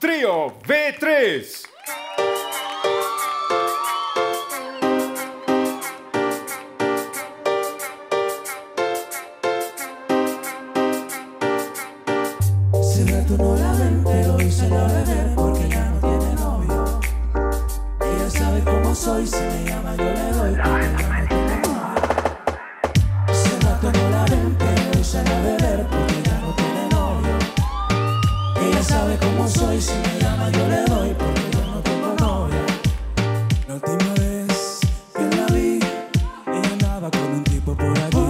Trío B3. Hace rato no la ven, pero hoy se la ver porque ya no tiene novio. Ella sabe cómo soy, si me llama yo le doy sabe cómo soy, si me llama yo le doy porque yo no tengo novia. La última vez que la vi, ella andaba con un tipo por allí.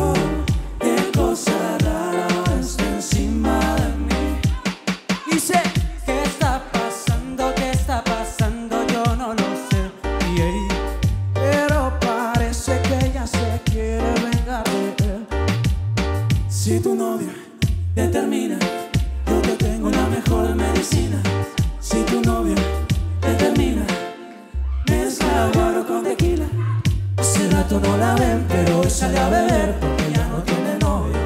qué cosa rara está encima de mí. Dice, rato no la ven, pero hoy sale a beber porque ya no tiene novio.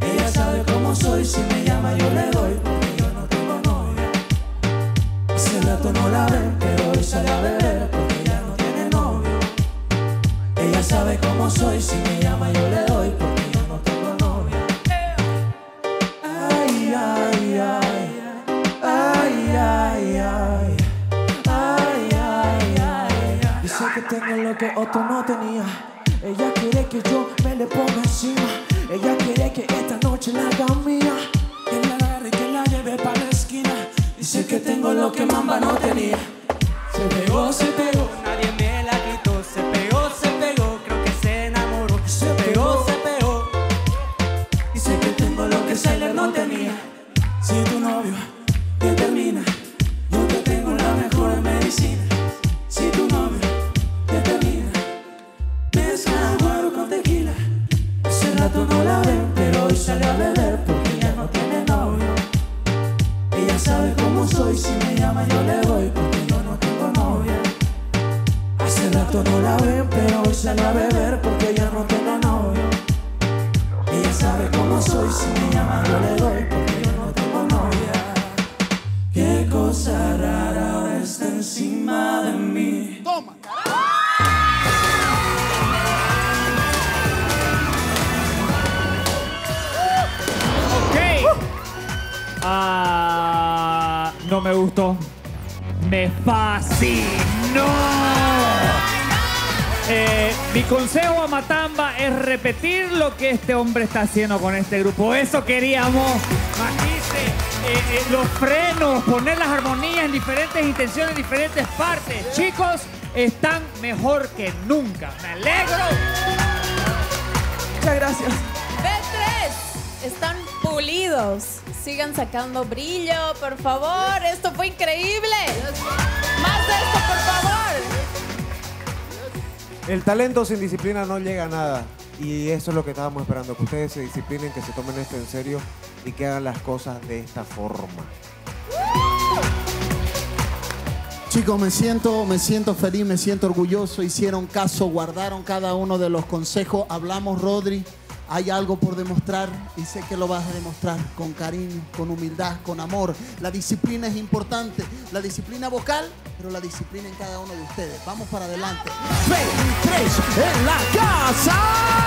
Ella sabe cómo soy, si me llama yo le doy porque yo no tengo novia. Hace rato no la ven, pero hoy sale a beber porque ya no tiene novio. Ella sabe cómo soy, si me llama yo le doy que otro no tenía. Ella quiere que yo me le ponga encima. Ella quiere que esta noche la haga. Que la agarre, que la lleve para la esquina. Dice que tengo lo que mamba no tenía. Se pegó, se pegó, nadie me la quitó. Se pegó, se pegó, creo que se enamoró. Se pegó, se pegó. Dice que tengo lo que Sailor no tenía. Si tu novio te termina, yo te tengo la mejor medicina. Ella sabe cómo soy, si me llama yo le doy porque yo no tengo novia. Hace rato no la ven, pero hoy sale a beber porque ya no tengo novio. Ella sabe cómo soy, si me llama yo le doy porque yo no tengo novia. Qué cosa rara ahora está encima de mí. Ok. Ah, no me gustó. Me fascinó. Eh, mi consejo a Matamba es repetir lo que este hombre está haciendo con este grupo. Eso queríamos. Eh, eh, los frenos, poner las armonías en diferentes intenciones, en diferentes partes. Chicos, están mejor que nunca. Me alegro. Muchas gracias. B3 están pulidos. Sigan sacando brillo, por favor. Esto fue increíble. Más de esto, por favor. El talento sin disciplina no llega a nada. Y eso es lo que estábamos esperando, que ustedes se disciplinen, que se tomen esto en serio y que hagan las cosas de esta forma. Chicos, me siento, me siento feliz, me siento orgulloso. Hicieron caso, guardaron cada uno de los consejos. Hablamos, Rodri. Hay algo por demostrar y sé que lo vas a demostrar con cariño, con humildad, con amor. La disciplina es importante, la disciplina vocal, pero la disciplina en cada uno de ustedes. Vamos para adelante. B3 en la casa.